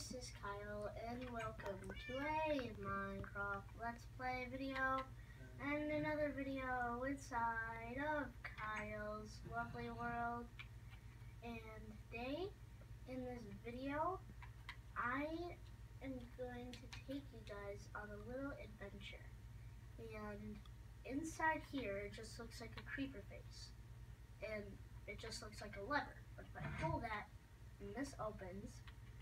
this is Kyle and welcome to a Minecraft Let's Play video and another video inside of Kyle's lovely world. And today, in this video, I am going to take you guys on a little adventure. And inside here, it just looks like a creeper face. And it just looks like a lever. But if I pull that, and this opens,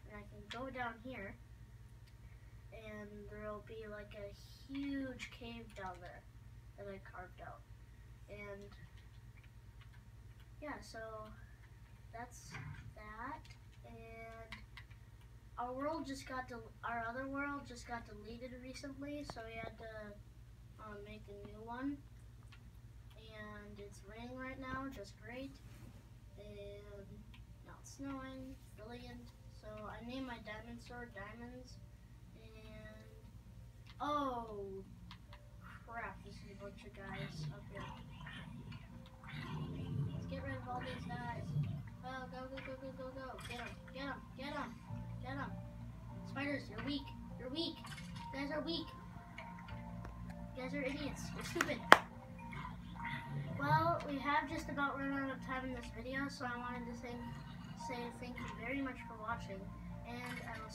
and I can go down here, and there'll be like a huge cave down there that I carved out. And yeah, so that's that. And our world just got del- our other world just got deleted recently, so we had to um, make a new one. And it's raining right now, just great. And now it's snowing, brilliant. So I named my diamond sword Diamonds. And oh crap, this is a bunch of guys up here. Let's get rid of all these guys. Oh, go, go, go, go, go, go. Get them, get them, get them, get them. Spiders, you're weak. You're weak. You guys are weak. You guys are idiots. You're stupid. Well, we have just about run out of time in this video, so I wanted to say, very much for watching, and I will